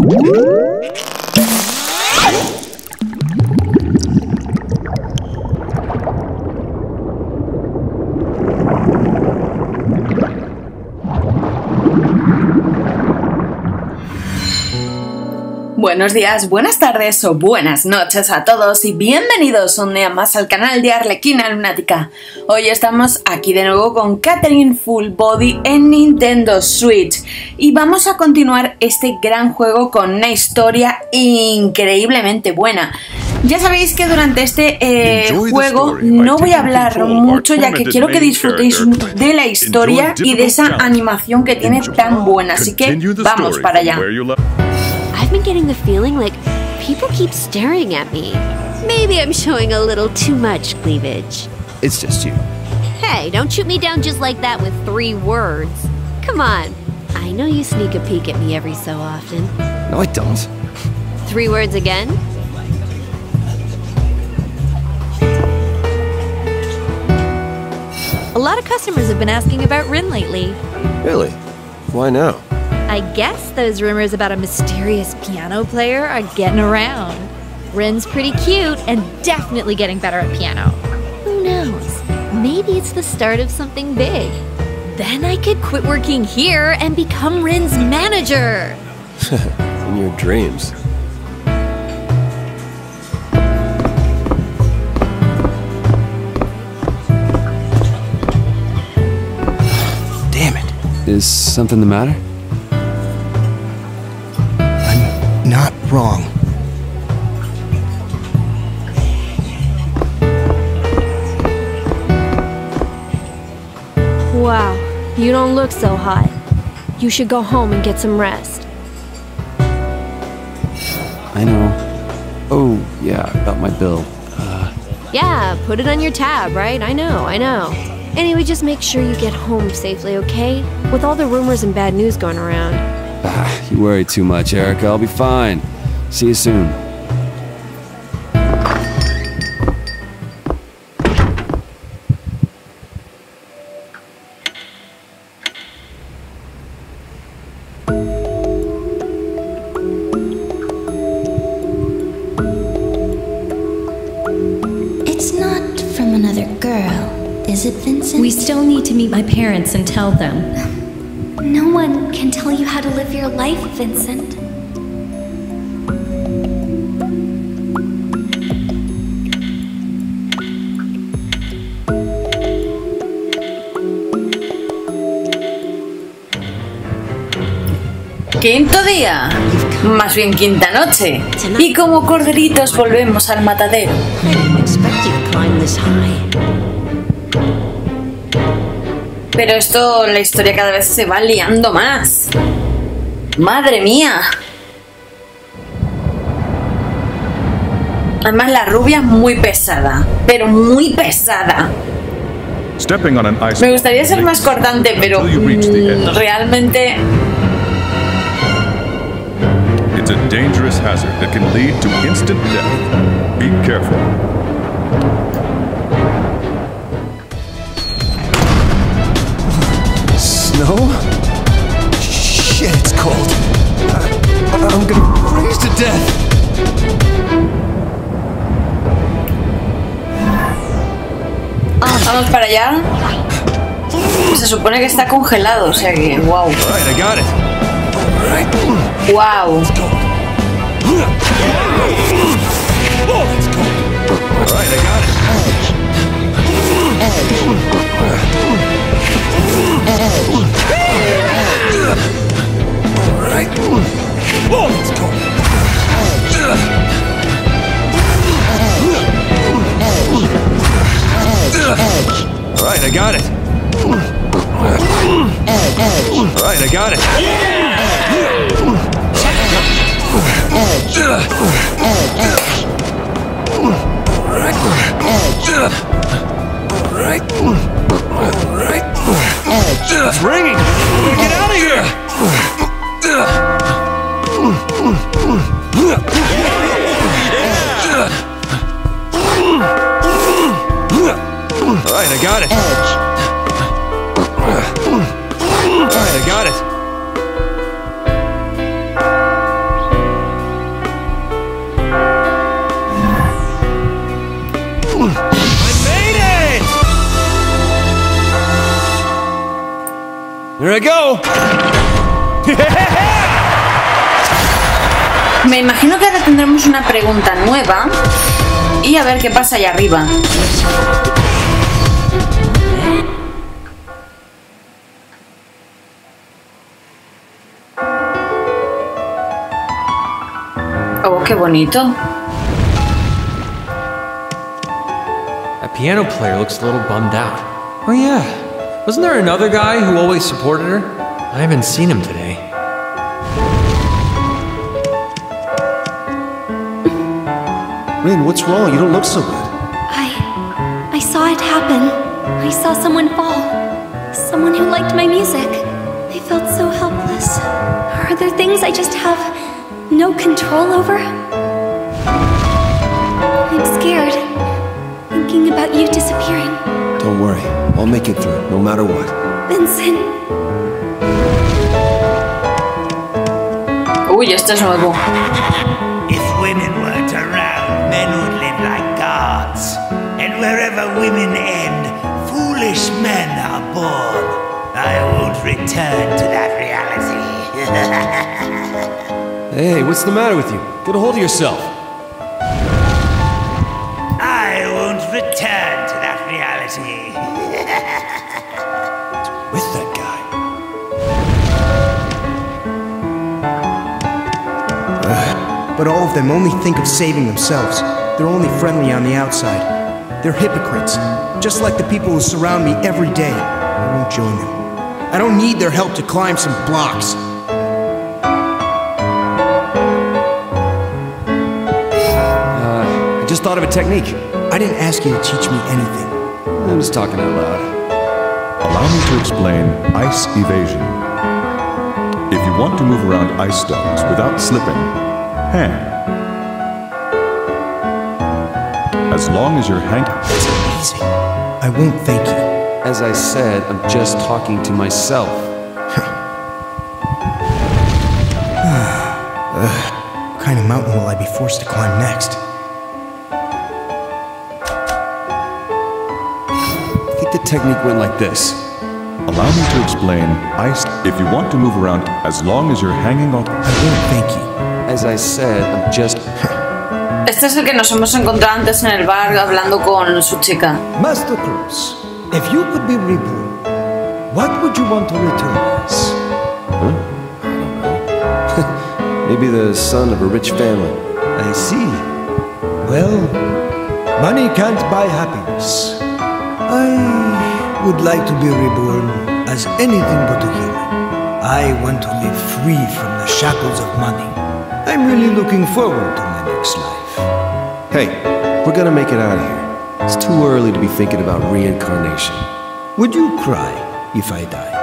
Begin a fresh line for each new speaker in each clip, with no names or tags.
Música Buenos días, buenas tardes o buenas noches a todos y bienvenidos un día más al canal de Arlequina Lunática. Hoy estamos aquí de nuevo con Catherine Full Body en Nintendo Switch y vamos a continuar este gran juego con una historia increíblemente buena. Ya sabéis que durante este eh, juego no voy a hablar mucho ya que quiero que disfrutéis de la historia y de esa animación que tiene tan buena, así que vamos para allá.
I've been getting the feeling like people keep staring at me. Maybe I'm showing a little too much cleavage.
It's just you.
Hey, don't shoot me down just like that with three words. Come on. I know you sneak a peek at me every so often.
No, I don't.
Three words again?
A lot of customers have been asking about Rin lately.
Really? Why now?
I guess those rumors about a mysterious piano player are getting around. Rin's pretty cute and definitely getting better at piano. Who knows? Maybe it's the start of something big. Then I could quit working here and become Rin's manager.
In your dreams. Damn it. Is something the matter?
Not wrong.
Wow, you don't look so hot. You should go home and get some rest.
I know. Oh, yeah, about my bill. Uh,
Yeah, put it on your tab, right? I know, I know. Anyway, just make sure you get home safely, okay? With all the rumors and bad news going around.
Ah, you worry too much, Erica. I'll be fine. See you soon.
It's not from another girl, is it, Vincent?
We still need to meet my parents and tell them.
No one can tell you how to live your life, Vincent.
Quinto día, más bien quinta noche, y como corderitos volvemos al matadero. Pero esto, la historia cada vez se va liando más. Madre mía. Además la rubia es muy pesada, pero muy pesada. Me gustaría ser más cortante, pero mm, realmente
It's a dangerous hazard that can lead to instant death. Be careful.
Se supone que está congelado, o sea que wow. Wow.
Right, I got it. Go. All right, I got it. Right, I got it. All right. All right. It's ringing. Get out
una pregunta nueva y a ver qué pasa allá arriba. Oh, qué bonito.
That piano player looks a little bummed out. Oh, yeah. Wasn't there another guy who always supported her? I haven't seen him today.
Rin, what's wrong? You don't look so good.
I. I saw it happen. I saw someone fall. Someone who liked my music. I felt so helpless. Are there things I just have no control over? I'm scared. Thinking about you disappearing.
Don't worry. I'll make it through, no matter what.
Vincent,
Uy, esto es nuevo.
If women women end, foolish men are born. I won't return to that reality.
Hey, what's the matter with you? Get a hold of yourself.
I won't return to that reality.
With that guy.
But all of them only think of saving themselves. They're only friendly on the outside. They're hypocrites, just like the people who surround me every day. I won't join them. I don't need their help to climb some blocks.
Uh, I just thought of a technique.
I didn't ask you to teach me anything.
I'm just talking out loud.
Allow me to explain ice evasion. If you want to move around ice stones without slipping, hang. As long as you're hanging.
It's amazing. I won't thank you.
As I said, I'm just talking to myself.
What kind of mountain will I be forced to climb next?
I think the technique went like this.
Allow me to explain ice. If you want to move around, as long as you're hanging on.
I won't thank you.
As I said, I'm just.
Este es el que nos hemos encontrado antes en el bar hablando con su chica.
Master Cruz, if you could be reborn, what would you want to return as?
Maybe the son of a rich family.
I see. Well, money can't buy happiness. I would like to be reborn as anything but a human. I want to live free from the shackles of money. I'm really looking forward to my next life.
Hey, we're gonna make it out of here. It's too early to be thinking about reincarnation.
Would you cry if I died?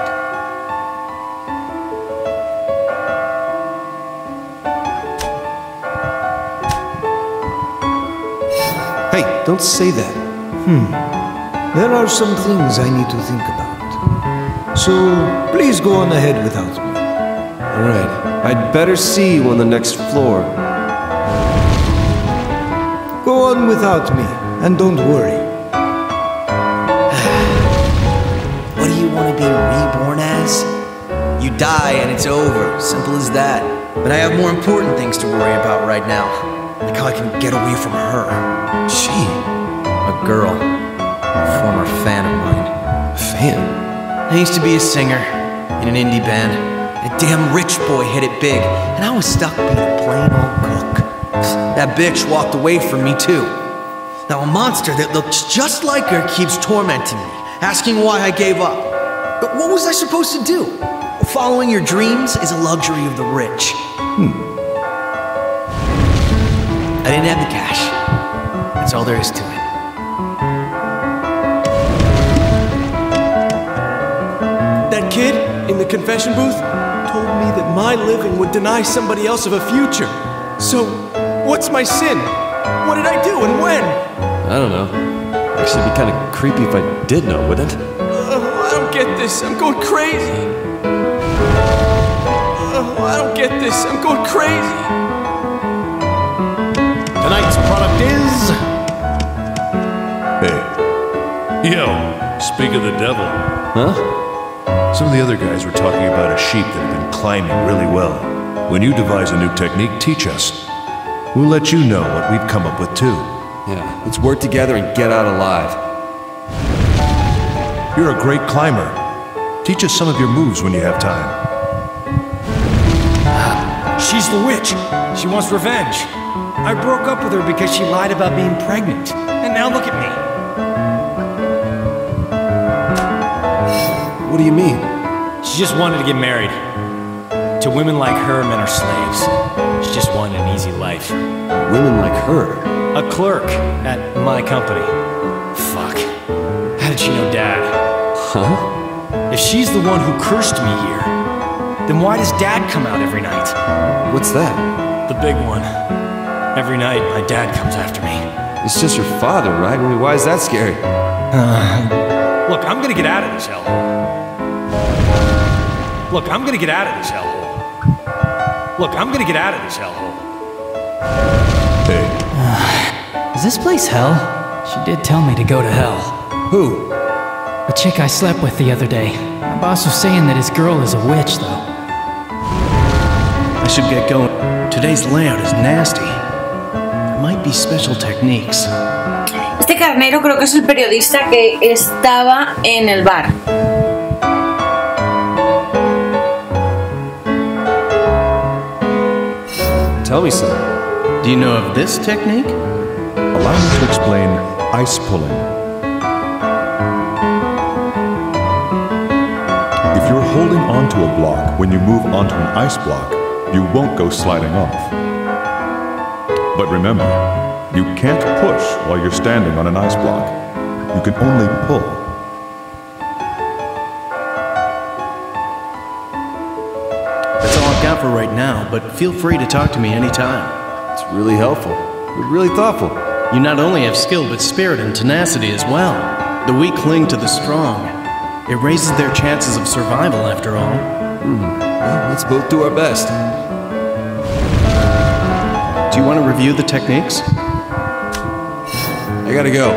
Hey, don't say that.
Hmm. There are some things I need to think about. So please go on ahead without me.
Alright, I'd better see you on the next floor.
On without me, and don't worry.
What do you want to be reborn as? You die and it's over. Simple as that. But I have more important things to worry about right now. Like how I can get away from her. She? A girl. A former fan of mine.
A fan?
I used to be a singer in an indie band. A damn rich boy hit it big, and I was stuck being a plain old cook. That bitch walked away from me too. Now a monster that looks just like her keeps tormenting me, asking why I gave up. But what was I supposed to do? Following your dreams is a luxury of the rich. Hmm. I didn't have the cash. That's all there is to it.
That kid in the confession booth told me that my living would deny somebody else of a future. So, what's my sin? What did I do and when?
I don't know. Actually, it'd be kind of creepy if I did know, wouldn't it?
Uh, I don't get this. I'm going crazy. Uh, I don't get this. I'm going crazy.
Tonight's product is.
Hey.
Yo, speak of the devil.
Huh?
Some of the other guys were talking about a sheep that had been climbing really well. When you devise a new technique, teach us. We'll let you know what we've come up with too.
Yeah, let's work together and get out alive.
You're a great climber. Teach us some of your moves when you have time.
She's the witch. She wants revenge. I broke up with her because she lied about being pregnant. And now look at me.
What do you mean?
She just wanted to get married. To women like her, men are slaves. She just wanted an easy life.
Women like her?
A clerk at my company. Fuck. How did she know Dad?
Huh?
If she's the one who cursed me here, then why does Dad come out every night?
What's that?
The big one. Every night, my dad comes after me.
It's just your father, right? I mean, why is that scary?
Uh, look, I'm gonna get out of this hell. Look, I'm gonna get out of this hellhole. Look, I'm gonna get out of this hellhole.
Hey.
Is this place hell? She did tell me to go to hell.
Who?
The chick I slept with the other day. My boss was saying that his girl is a witch, though.
I should get going. Today's layout is nasty. There might be special techniques.
Este carnero creo que es el periodista que estaba en el bar.
Tell me some.
Do you know of this technique?
Allow me to explain ice pulling. If you're holding onto a block when you move onto an ice block, you won't go sliding off. But remember, you can't push while you're standing on an ice block. You can only pull.
For right now, but feel free to talk to me anytime.
It's really helpful. You're really thoughtful.
You not only have skill, but spirit and tenacity as well. The weak cling to the strong. It raises their chances of survival, after all.
Hmm. Well, let's both do our best.
Do you want to review the techniques?
I gotta go.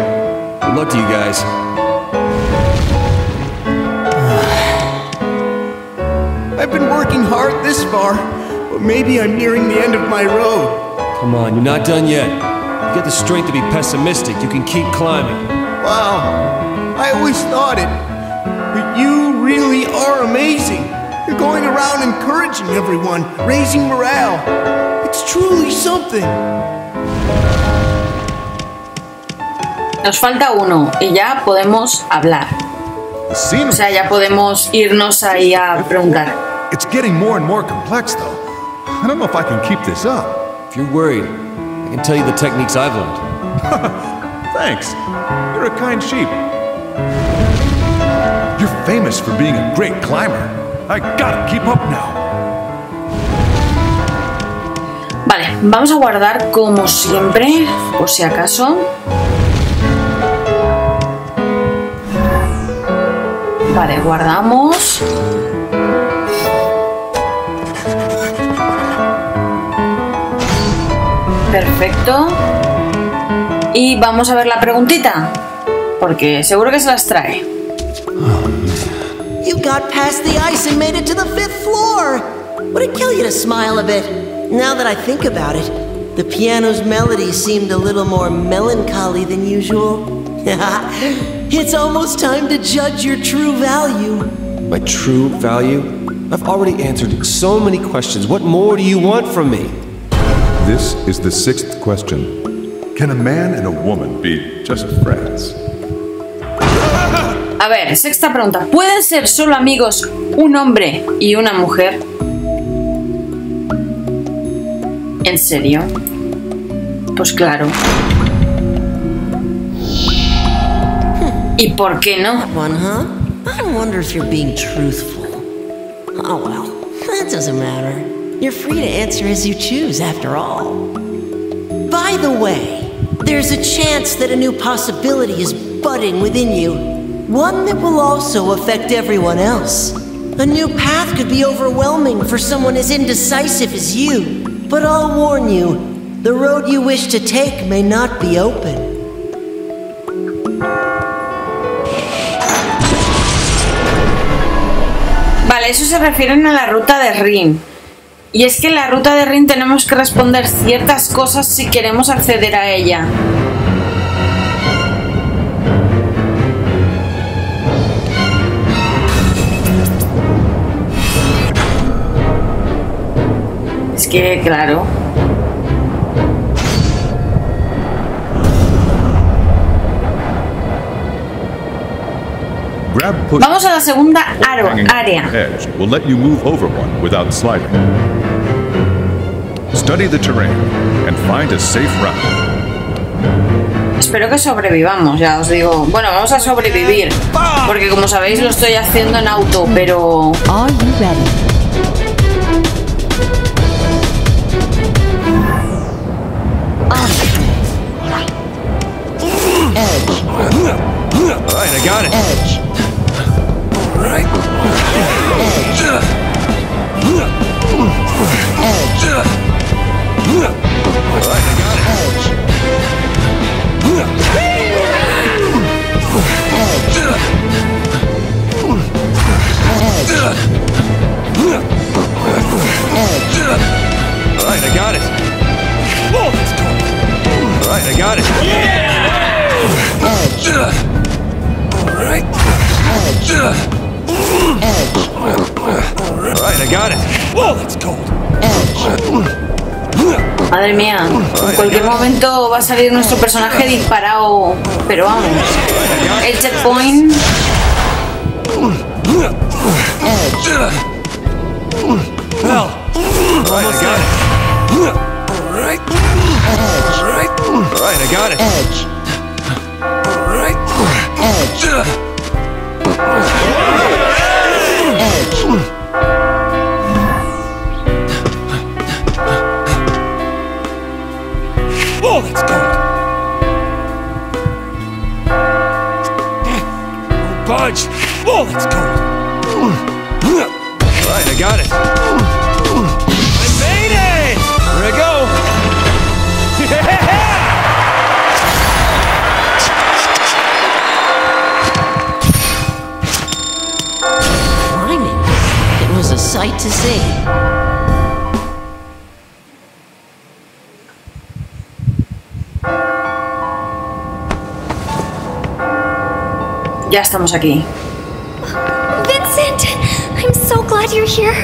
Good luck to you guys.
Working this far, but maybe I'm nearing the end of my road.
Come on, you're not done yet. You get the strength to be pessimistic. You can keep climbing.
Wow, I always thought it. But you really are amazing. You're going around encouraging everyone, raising morale. It's truly something.
Nos falta uno y ya podemos hablar. O sea, ya podemos irnos ahí a preguntar.
It's getting more and more complex, though. I don't know if I can keep this up.
If you're worried, I can tell you the techniques I've learned.
Thanks. You're a kind sheep. You're famous for being a great climber. I gotta keep up now.
Vale, vamos a guardar como siempre, por si acaso. Vale, guardamos. Perfecto. Y vamos a ver la preguntita, porque seguro que se las trae.
You got past the ice and made it to the fifth floor. Would it kill you to smile a bit? Now that I think about it, the piano's melody seemed a little more melancholy than usual. it's almost time to judge your true value.
My true value? I've already answered so many questions. What more do you want from me?
This is the sixth question. Can a man and a woman be just friends?
A ver, sexta pregunta. ¿Pueden ser solo amigos un hombre y una mujer? ¿En serio? Pues claro. ¿Y por qué no?
One, huh? I wonder if you're being truthful. Oh well, that doesn't matter. You're free to answer as you choose, after all. By the way, there's a chance that a new possibility is budding within you. One that will also affect everyone else. A new path could be overwhelming for someone as indecisive as you. But I'll warn you, the road you wish to take may not be open.
Vale, eso se refieren a la ruta de Rin. Y es que en la ruta de Rin tenemos que responder ciertas cosas si queremos acceder a ella. Es que, claro. Vamos a la segunda área.
Study the terrain and find a safe route.
Espero que sobrevivamos, ya os digo. Bueno, vamos a sobrevivir. Porque como sabéis lo estoy haciendo en auto, pero...
Are you ready?
Alright, I got it.
Edge.
Alright. Alright, I got it. Alright, I got it. Alright, I got it. Alright. Alright, I got it. Whoa, that's cold.
Madre mía, en cualquier momento va a salir nuestro personaje disparado. Pero vamos. El checkpoint...
Hell. Whoa, that's cold. Alright, I got it. I made it! Here I go.
Blimey, it was a sight to see.
Ya estamos aquí.
Glad you're here.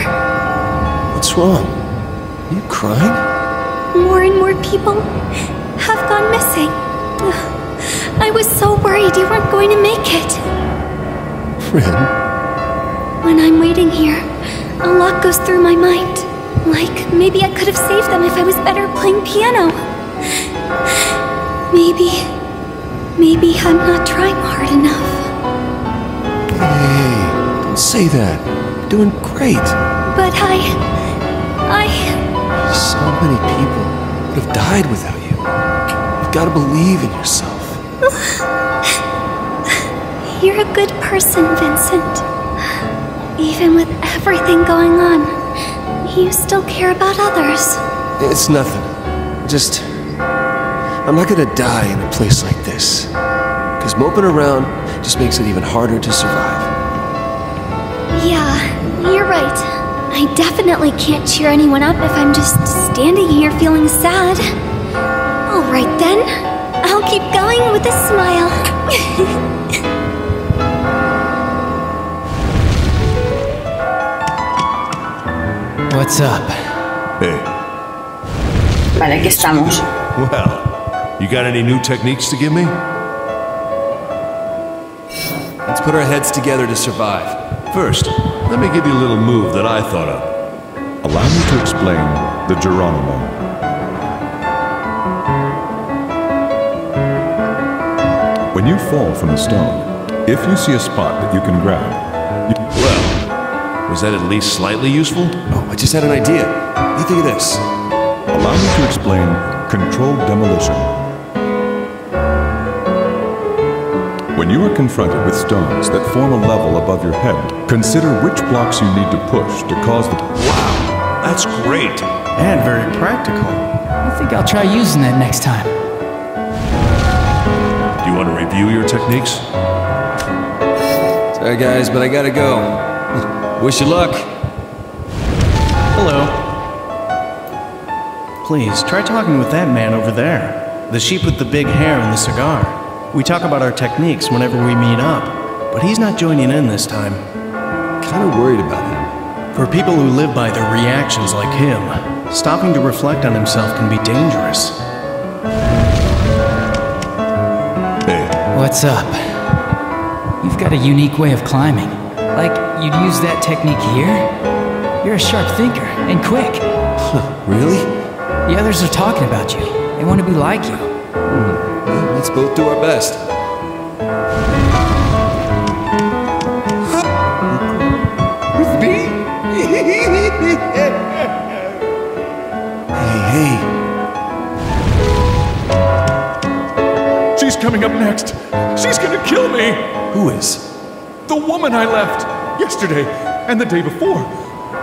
What's wrong? Are you crying?
More and more people have gone missing. I was so worried you weren't going to make it.
Ren,
When I'm waiting here, a lot goes through my mind. Like, maybe I could have saved them if I was better playing piano. Maybe. Maybe I'm not trying hard enough.
hey, don't say that. You're doing great.
But I. I.
So many people would have died without you. You've got to believe in yourself.
You're a good person, Vincent. Even with everything going on, you still care about others.
It's nothing. Just. I'm not gonna die in a place like this. Because moping around just makes it even harder to survive.
Yeah, you're right. I definitely can't cheer anyone up if I'm just standing here feeling sad. Alright then, I'll keep going with a smile.
What's up?
Hey,
Vale, aquí estamos.
well, you got any new techniques to give me?
Let's put our heads together to survive.
First, let me give you a little move that I thought of.
Allow me to explain the Geronimo. When you fall from the stone, if you see a spot that you can grab, you,
Well, was that at least slightly useful?
Oh, I just had an idea. You think of this?
allow me to explain controlled demolition. When you are confronted with stones that form a level above your head, consider which blocks you need to push to cause the.
Wow, that's great.
And very practical.
I think I'll try using that next time.
Do you want to review your techniques?
Sorry, guys, but I gotta go.
Wish you luck.
Hello. Please, try talking with that man over there. The sheep with the big hair and the cigar. We talk about our techniques whenever we meet up, but he's not joining in this time.
Kinda worried about him.
For people who live by their reactions like him, stopping to reflect on himself can be dangerous. Hey.
What's up? You've got a unique way of climbing. Like, you'd use that technique here? You're a sharp thinker, and quick.
really?
The others are talking about you. They want to be like you.
Well, let's both do our best.
With me?
Hey, hey.
She's coming up next. She's gonna kill me.
Who is?
The woman I left yesterday and the day before.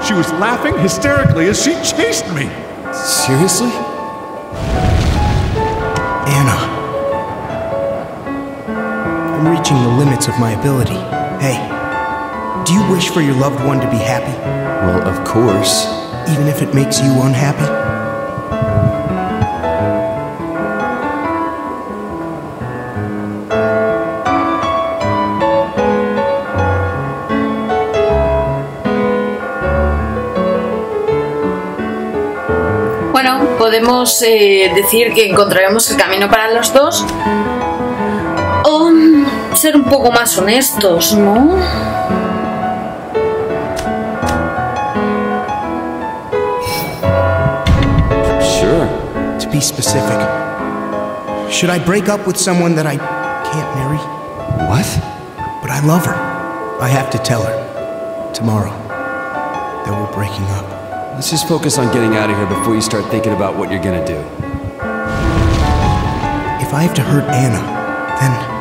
She was laughing hysterically as she chased me.
Seriously?
I'm the limits of my ability. Hey, do you wish for your loved one to be happy?
Well, of course.
Even if it makes you unhappy?
Bueno, podemos eh, decir que encontraremos el camino para los dos. O ser un poco más honestos, ¿no?
Sure.
To be specific, should I break up with someone that I can't marry?
What?
But I love her. I have to tell her. Tomorrow. That we're breaking up.
Let's just focus on getting out of here before you start thinking about what you're gonna do.
If I have to hurt Anna, then.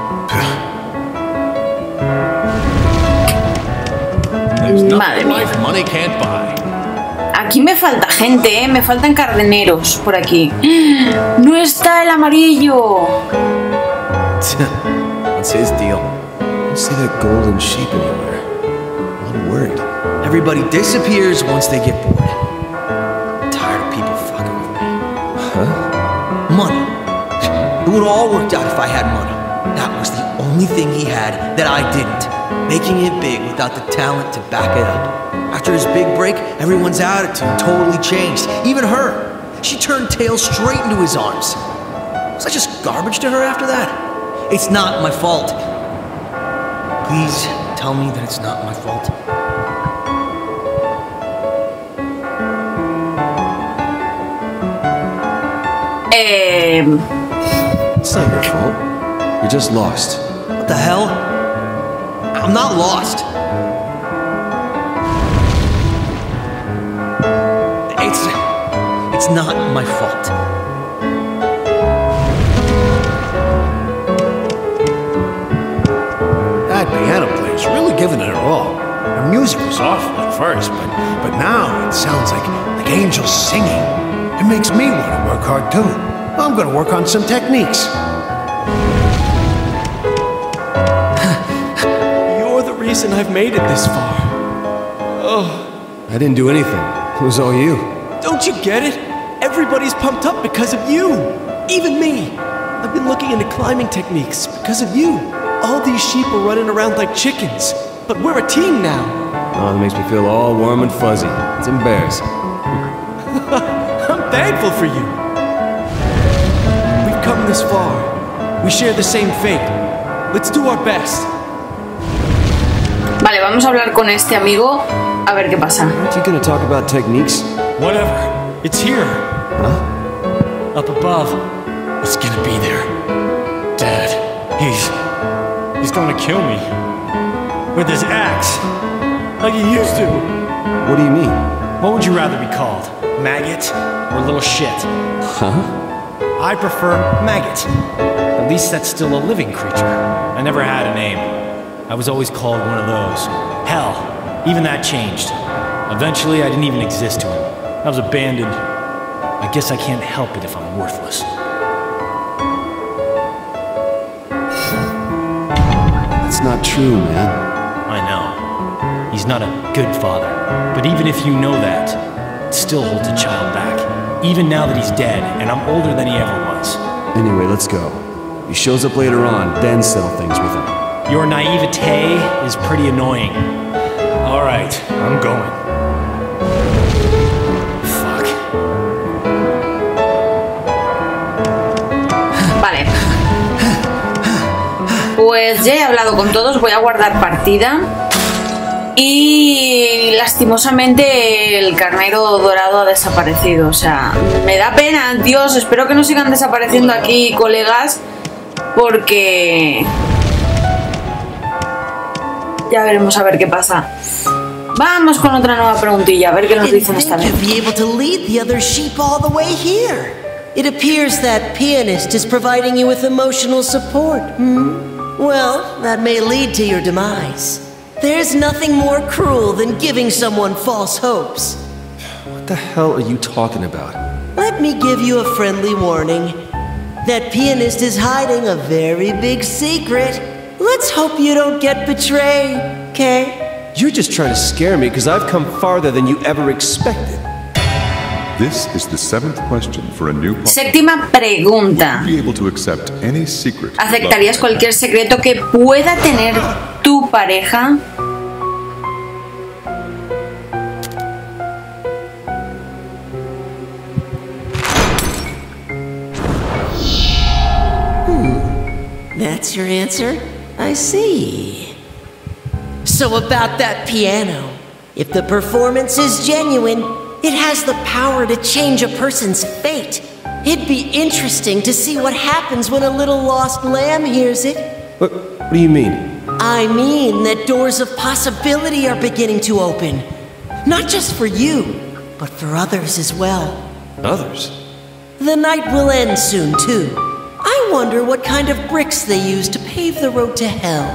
Madre mía.
Life money can't buy.
Aquí me falta gente, ¿eh? Me faltan carneros por aquí. ¡No está el amarillo!
That's his deal.
Don't see that golden sheep anywhere. Not a word.
Everybody disappears once they get bored. tired of people fucking with me.
Huh?
Money. It would all worked out if I had money. That was the only thing he had that I didn't. Making it big without the talent to back it up. After his big break, everyone's attitude totally changed. Even her. She turned tail straight into his arms. Was I just garbage to her after that? It's not my fault. Please tell me that it's not my fault.
Eh,
It's not your fault. You're just lost.
What the hell? I'm not lost. It's it's not my fault.
That piano player's really giving it her all. Her music was awful at first, but but now it sounds like like angels singing. It makes me want to work hard too. I'm gonna work on some techniques.
Reason I've made it this far. Oh,
I didn't do anything. It was all you.
don't you get it? Everybody's pumped up because of you. Even me. I've been looking into climbing techniques because of you. All these sheep are running around like chickens. But we're a team now.
Oh, that makes me feel all warm and fuzzy. It's embarrassing.
I'm thankful for you. We've come this far. We share the same fate. Let's do our best.
Vale, vamos a hablar con este amigo a ver qué pasa.
Aren't you gonna talk about techniques?
Whatever. It's here.
Huh?
Up above. It's gonna be there. Dad, he's. he's gonna kill me. With his axe. Like he used to.
What do you mean?
What would you rather be called? Maggot or little shit?
Huh?
I prefer maggot. At least that's still a living creature. I never had a name. I was always called one of those. Hell, even that changed. Eventually, I didn't even exist to him. I was abandoned. I guess I can't help it if I'm worthless.
That's not true, man.
I know. he's not a good father. But even if you know that, it still holds a child back. Even now that he's dead, and I'm older than he ever was.
Anyway, let's go. He shows up later on, then settle things with him.
Your naivete is pretty annoying. All right, I'm going.
Vale. Pues ya he hablado con todos, voy a guardar partida. Y lastimosamente el carnero dorado ha desaparecido. O sea, me da pena, Dios. Espero que no sigan desapareciendo aquí colegas. Porque... Ya veremos a ver qué pasa. Vamos con otra nueva preguntilla, a ver qué nos dicen esta vez.
You'd be able to lead the other sheep all the way here. It appears that pianist is providing you with emotional support. Hmm? Well, that may lead to your demise. There's nothing more cruel than giving someone false hopes.
What the hell are you talking about?
Let me give you a friendly warning. That pianist is hiding a very big secret. Let's hope you don't get betrayed, okay?
You're just trying to scare me because I've come farther than you ever expected.
This is the seventh question for a new puzzle.
Séptima pregunta.
Be able to accept any secret.
¿Aceptarías cualquier secreto que pueda tener tu pareja? Hmm.
That's your answer? I see. So, about that piano. If the performance is genuine, it has the power to change a person's fate. It'd be interesting to see what happens when a little lost lamb hears it.
What, what do you mean?
I mean that doors of possibility are beginning to open. Not just for you, but for others as well.
Others?
The night will end soon, too. Wonder what kind of bricks they use to pave the road to hell.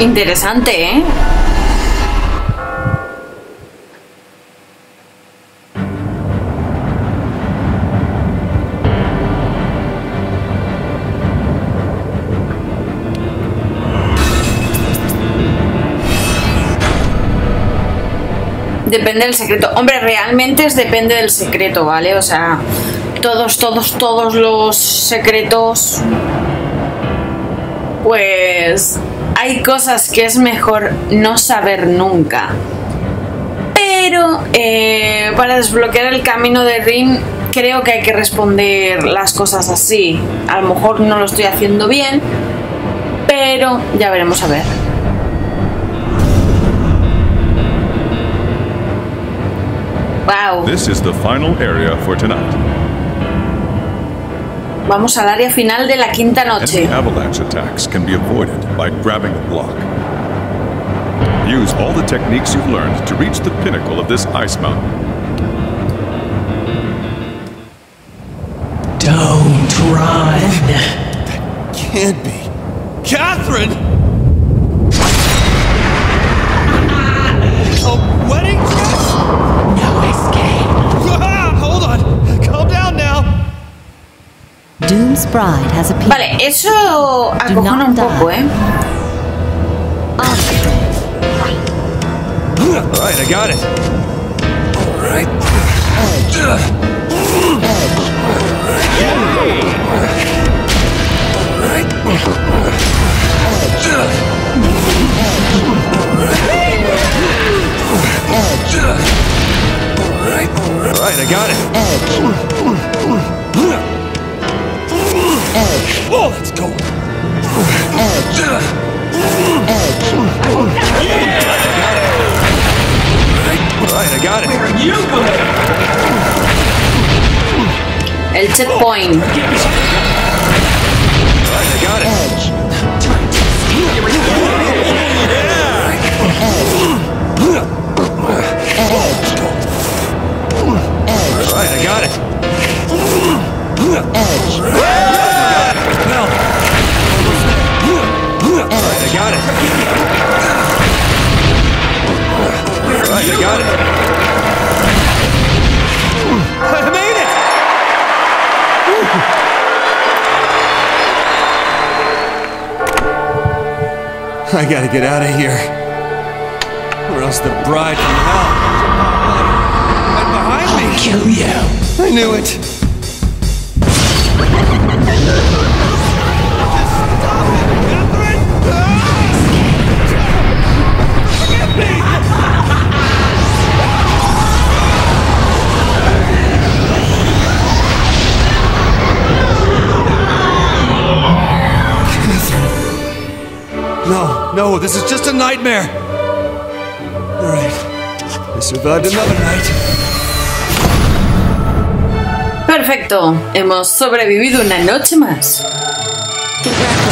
Interesante, ¿eh? Depende del secreto. Hombre, realmente es depende del secreto, ¿vale? O sea, todos, todos, todos los secretos pues hay cosas que es mejor no saber nunca. Pero eh, para desbloquear el camino de Rin creo que hay que responder las cosas así. A lo mejor no lo estoy haciendo bien, pero ya veremos a ver. Wow.
This is the final area for tonight.
Vamos al área final de la quinta noche.
Any avalanche attacks can be avoided by grabbing a block. Use all the techniques you've learned to reach the pinnacle of this ice mountain.
Don't run.
That Can't be. Catherine!
Vale, eso acojona un poco, ¿eh?
Alright, I got it. Alright. Alright, I got it. Whoa, let's go. Edge. Edge. Alright, I got it. Where are you going?
El checkpoint.
I
gotta get out of here. Or else the bride from hell. Right behind me.
Kill you.
I knew it. No, this is just a nightmare. All right, I survived another night.
Perfecto, hemos sobrevivido una noche más.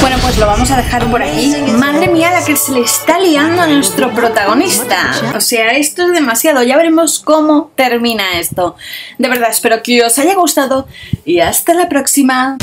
Bueno, pues lo vamos a dejar por aquí. Madre mía, la que se le está liando a nuestro protagonista. O sea, esto es demasiado. Ya veremos cómo termina esto. De verdad, espero que os haya gustado y hasta la próxima.